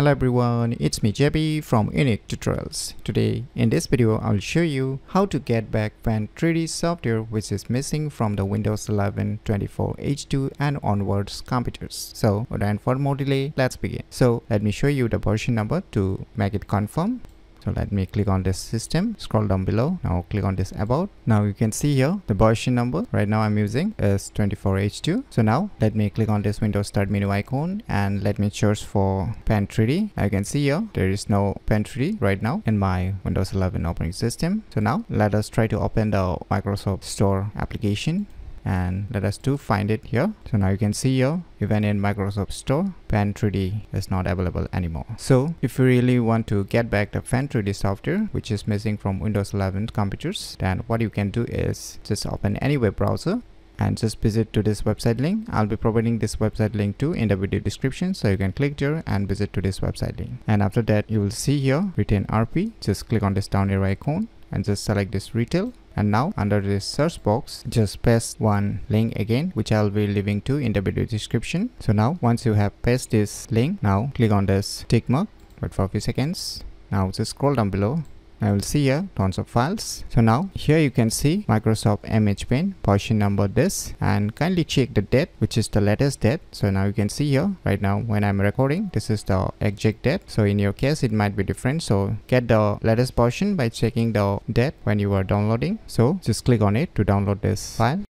Hello everyone, it's me JB from Unique Tutorials. Today in this video I'll show you how to get back Paint 3D software which is missing from the Windows 11 24H2 and onwards computers. So without further more delay, let's begin. So let me show you the version number to make it confirm so let me click on this system. Scroll down below. Now click on this about. Now you can see here the version number. Right now i'm using is 24h2 so now let me click on this windows start menu icon and let me search for paint 3d as you can see here there is no paint 3d right now in my windows 11 operating system. So now let us try to open the microsoft store application and let us to find it here. So now you can see here even in microsoft store paint 3d is not available anymore. So if you really want to get back the paint 3d software which is missing from windows 11 computers then what you can do is just open any web browser and just visit to this website link. I'll be providing this website link too in the video description so you can click there and visit to this website link. And after that you will see here written rp just click on this down arrow icon and just select this retail and now under this search box just paste one link again which i'll be leaving to in the video description. So now once you have pasted this link now click on this tick mark. Wait for a few seconds. Now just scroll down below I will see here tons of files. So now here you can see Microsoft Image Paint portion number this and kindly check the date which is the latest date. So now you can see here right now when I'm recording this is the exact date. So in your case it might be different. So get the latest portion by checking the date when you are downloading. So just click on it to download this file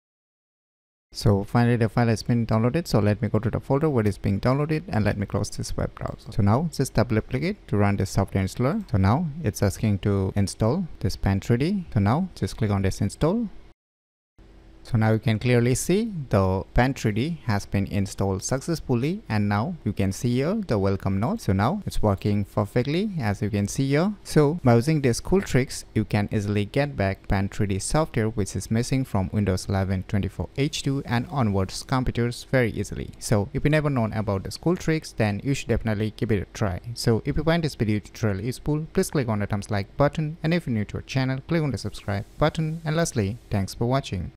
so finally the file has been downloaded. So let me go to the folder where it's being downloaded and let me close this web browser. So now just double click it to run this software installer. So now it's asking to install this paint 3d so now just click on this install so now you can clearly see the Paint 3D has been installed successfully and now you can see here the welcome note. So now it's working perfectly as you can see here. So by using these cool tricks, you can easily get back Paint 3D software which is missing from Windows 11 24H2 and onwards computers very easily. So if you never known about the cool tricks, then you should definitely give it a try. So if you find this video tutorial useful, please click on the thumbs like button and if you're new to our channel, click on the subscribe button and lastly, thanks for watching.